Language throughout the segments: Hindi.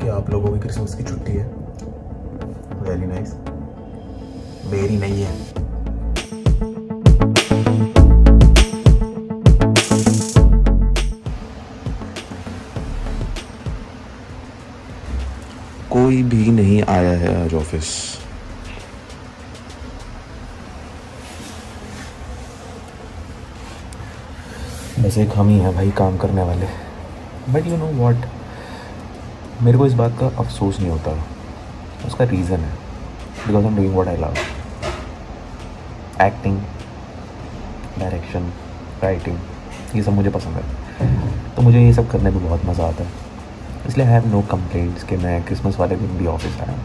कि आप लोगों की क्रिसमस की छुट्टी है। वेरी नाइस मेरी नहीं है। कोई भी नहीं आया है आज ऑफ़िस बस एक हम ही हैं भाई काम करने वाले। बट यू नो वॉट मेरे को इस बात का अफसोस नहीं होता। उसका रीज़न है। Because I am doing what I love acting direction writing ये सब मुझे पसंद है। तो मुझे ये सब करने में बहुत मज़ा आता है। इसलिए आई हैव नो कंप्लेंट्स कि मैं क्रिसमस वाले दिन भी ऑफ़िस आया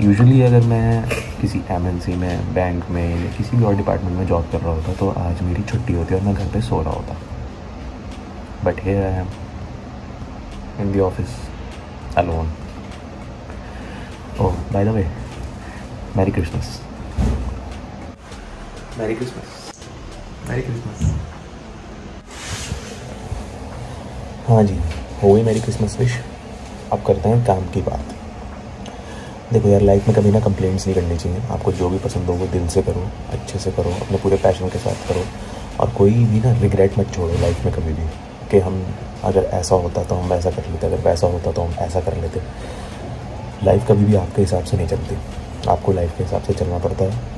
यूजुअली अगर मैं किसी एमएनसी में बैंक में या किसी भी और डिपार्टमेंट में जॉब कर रहा होता तो आज मेरी छुट्टी होती और मैं घर पे सो रहा होता। But here I am in the office alone oh by the way merry Christmas merry Christmas merry Christmas हाँ जी हो गई मेरी क्रिसमस विश अब करते हैं काम की बात. देखो यार लाइफ में कभी ना कंप्लेंट्स नहीं करनी चाहिए. आपको जो भी पसंद हो वो दिल से करो अच्छे से करो अपने पूरे पैशन के साथ करो और कोई भी ना रिग्रेट मत छोड़ो लाइफ में कभी भी. कि हम अगर ऐसा होता तो हम वैसा कर लेते, अगर वैसा होता तो हम ऐसा कर लेते। लाइफ कभी भी आपके हिसाब से नहीं चलती। आपको लाइफ के हिसाब से चलना पड़ता है।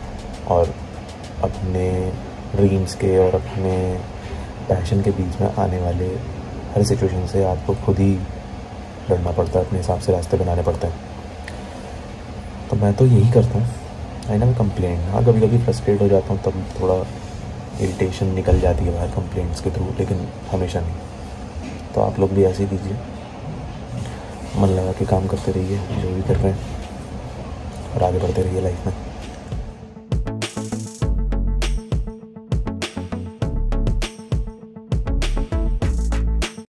और अपने ड्रीम्स के और अपने पैशन के बीच में आने वाले हर सिचुएशन से आपको खुद ही लड़ना पड़ता है, अपने हिसाब से रास्ते बनाने पड़ते हैं। तो मैं तो यही करता हूँ। आई ना कंप्लेन हाँ कभी कभी फ्रस्ट्रेट हो जाता हूँ, तब थोड़ा इरिटेशन निकल जाती है बाहर कंप्लेंट्स के थ्रू लेकिन हमेशा नहीं। तो आप लोग भी ऐसे ही दीजिए। मन लगा के काम करते रहिए, जो भी कर रहे हैं, और आगे बढ़ते रहिए लाइफ में।